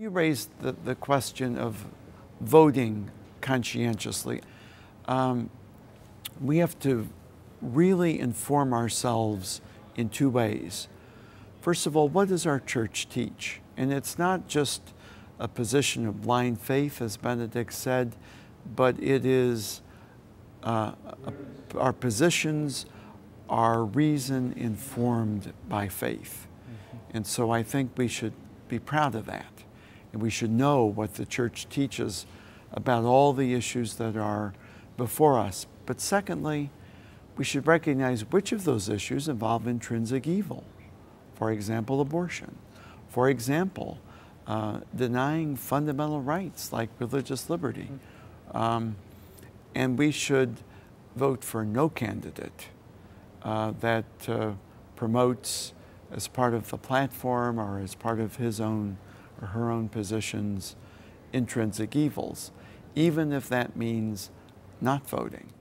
You raised the, the question of voting conscientiously. Um, we have to really inform ourselves in two ways. First of all, what does our church teach? And it's not just a position of blind faith, as Benedict said, but it is uh, our positions are reason informed by faith. Mm-hmm. And so I think we should be proud of that. And we should know what the church teaches about all the issues that are before us. But secondly, we should recognize which of those issues involve intrinsic evil. For example, abortion. For example, uh, denying fundamental rights like religious liberty. Um, and we should vote for no candidate uh, that uh, promotes, as part of the platform or as part of his own or her own positions, intrinsic evils, even if that means not voting.